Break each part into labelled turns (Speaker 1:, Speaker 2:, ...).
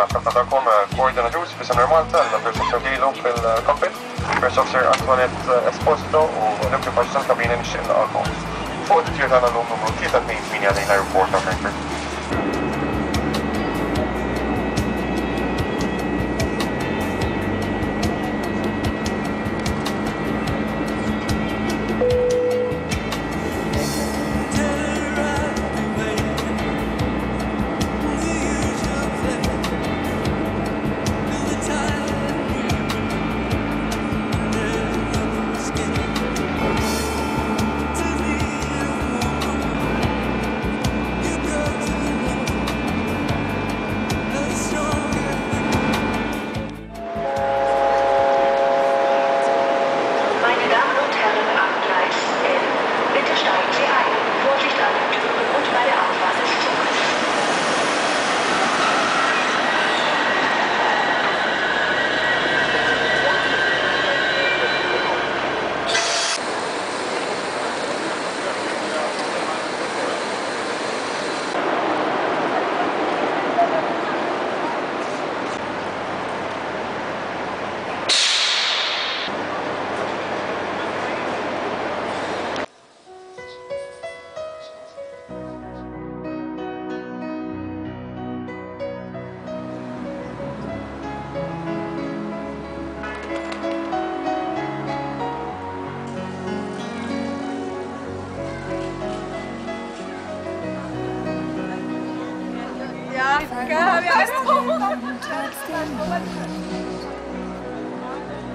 Speaker 1: pärast nad hakkame koordinaadjuus, mis on normaalselt, nad peaksid kiilumpil kapil, kes on
Speaker 2: see Antoinette Esposito och nyckelpersonen kabinen i sin alkohol. Två till tre handlar om de kitat min mina airport av Frankfurt.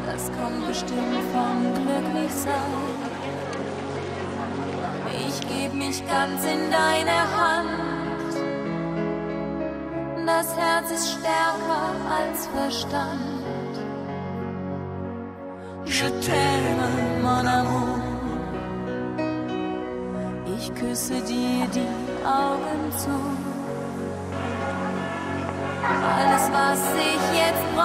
Speaker 3: Das kommt bestimmt vom Glücklichsein. Ich geb mich ganz in deine Hand. Das Herz ist stärker als Verstand. Je t'aime, mon amour. Ich küsse dir die Augen zu. Alles, was ich jetzt brauch,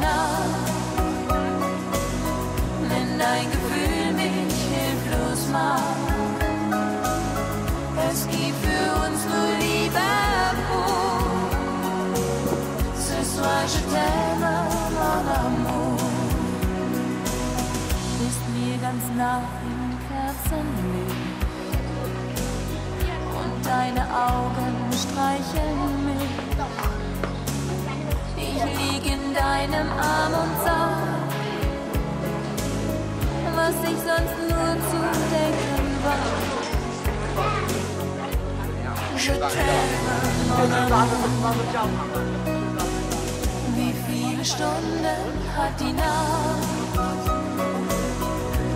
Speaker 3: Nacht, wenn dein Gefühl mich hilflos macht? Es gibt für uns nur Liebe pur. Ce soir je t'aime, mon amour. Bist mir ganz nah im Kerzenlicht und deine Augen streicheln deinem Arm und sag, was ich sonst nur zu denken war. Je t'aime. Wie viele Stunden hat die Nacht,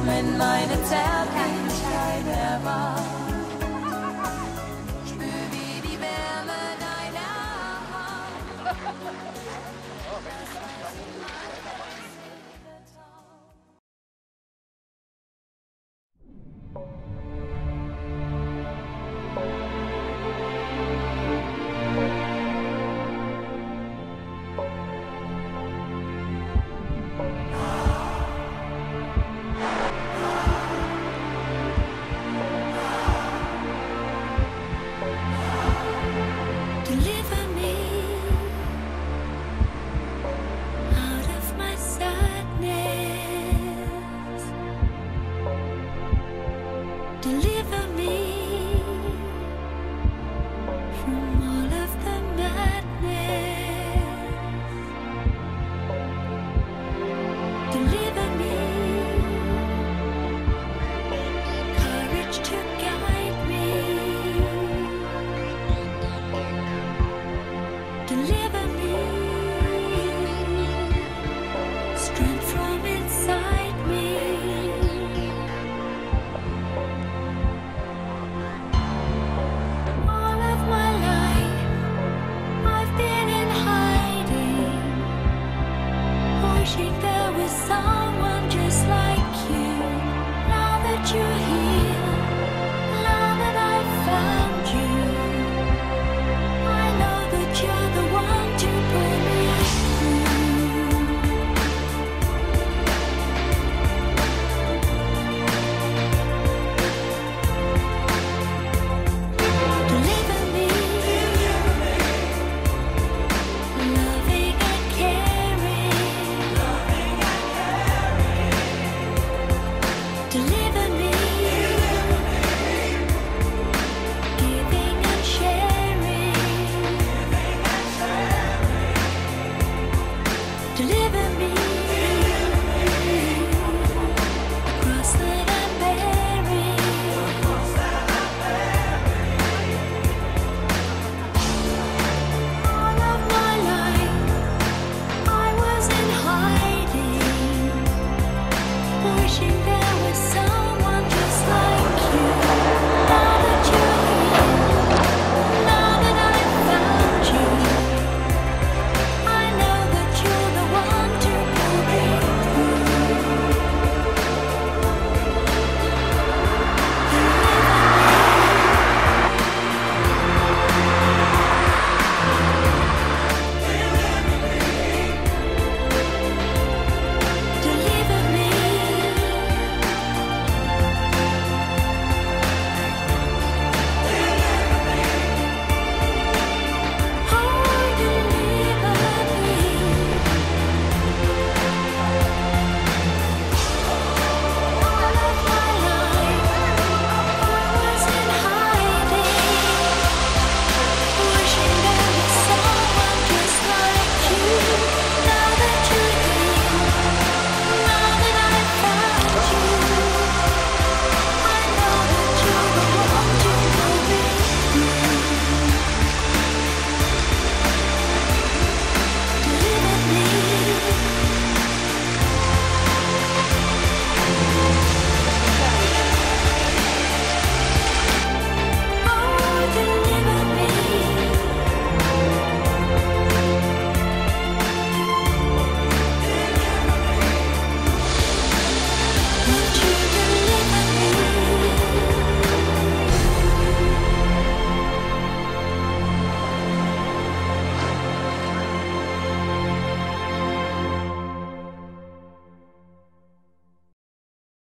Speaker 3: wenn meine Zärtlichkeit? Spür,